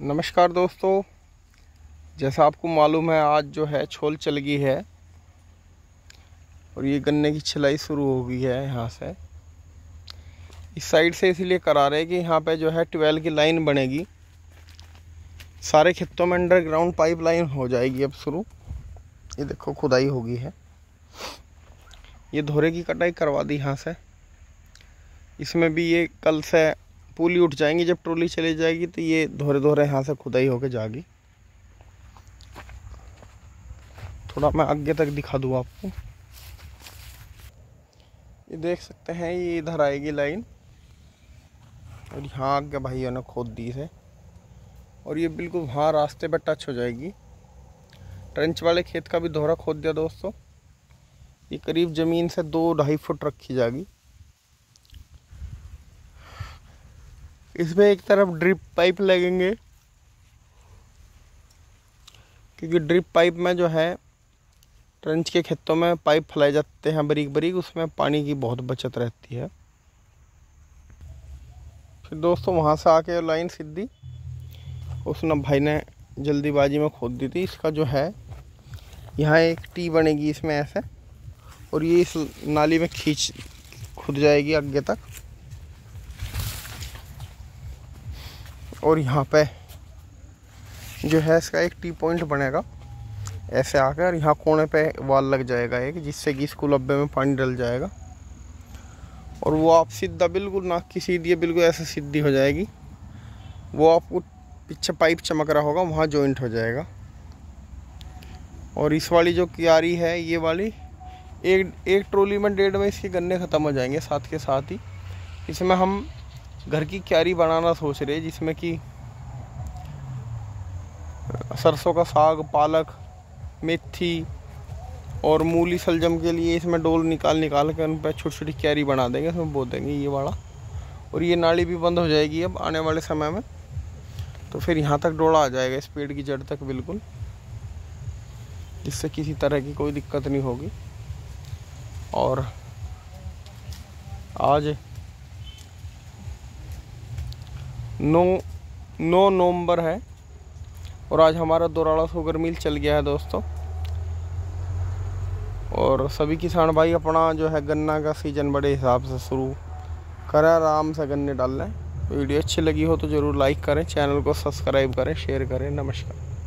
नमस्कार दोस्तों। जैसा आपको मालूम है, आज जो है छोल चल गई है और ये गन्ने की छिलाई शुरू हो गई है यहाँ से। इस साइड से इसीलिए करा रहे हैं कि यहाँ पे जो है ट्वेल्व की लाइन बनेगी। सारे खेतों में अंडरग्राउंड पाइप लाइन हो जाएगी अब शुरू। ये देखो, खुदाई होगी है। ये धोरे की कटाई करवा दी यहाँ से। इसमें भी ये कल से पुली उठ जाएँगी जब ट्रोली चली जाएगी तो ये धोरे धोरे यहाँ से खुदाई होके जाएगी थोड़ा मैं आगे तक दिखा दूँ आपको। ये देख सकते हैं, ये इधर आएगी लाइन। और यहाँ आगे भाइयों ने खोद दी है। और ये बिल्कुल वहाँ रास्ते पर टच हो जाएगी। ट्रेंच वाले खेत का भी दोहरा खोद दिया दोस्तों। ये करीब ज़मीन से दो ढाई फुट रखी जाएगी। इसमें एक तरफ़ ड्रिप पाइप लगेंगे, क्योंकि ड्रिप पाइप में जो है, ट्रेंच के खेतों में पाइप फैलाए जाते हैं बरीक बरीक उसमें पानी की बहुत बचत रहती है। फिर दोस्तों वहाँ से आके लाइन सीधी उसने भाई ने जल्दीबाजी में खोद दी थी। इसका जो है, यहाँ एक टी बनेगी इसमें ऐसे, और ये इस नाली में खींच, खुद जाएगी आगे तक। और यहाँ पे जो है इसका एक टी पॉइंट बनेगा। ऐसे आकर और यहाँ कोने पे वाल लग जाएगा एक, जिससे कि इसको लब्बे में पानी डल जाएगा। और वो आप सीधा बिल्कुल नाक की सीधी है, बिल्कुल ऐसे सीधी हो जाएगी। वो आपको पीछे पाइप चमक रहा होगा, वहाँ जॉइंट हो जाएगा। और इस वाली जो क्यारी है, ये वाली, एक एक ट्रोली में डेढ़ में इसके गन्ने ख़त्म हो जाएँगे साथ के साथ ही। इसमें हम घर की क्यारी बनाना सोच रहे जिसमें कि सरसों का साग, पालक, मेथी और मूली सलजम के लिए इसमें डोल निकाल निकाल कर उन पर छोटी छोटी क्यारी बना देंगे इसमें बो देंगे ये वाला। और ये नाली भी बंद हो जाएगी अब आने वाले समय में। तो फिर यहाँ तक डोला आ जाएगा, इस पेड़ की जड़ तक बिल्कुल। जिससे किसी तरह की कोई दिक्कत नहीं होगी। और आज नौ नौ नवंबर है। और आज हमारा दोराड़ा शुगर मिल चल गया है दोस्तों। और सभी किसान भाई अपना जो है गन्ना का सीज़न बड़े हिसाब से शुरू करें, आराम से गन्ने डाल लें। वीडियो अच्छी लगी हो तो ज़रूर लाइक करें, चैनल को सब्सक्राइब करें शेयर करें। नमस्कार।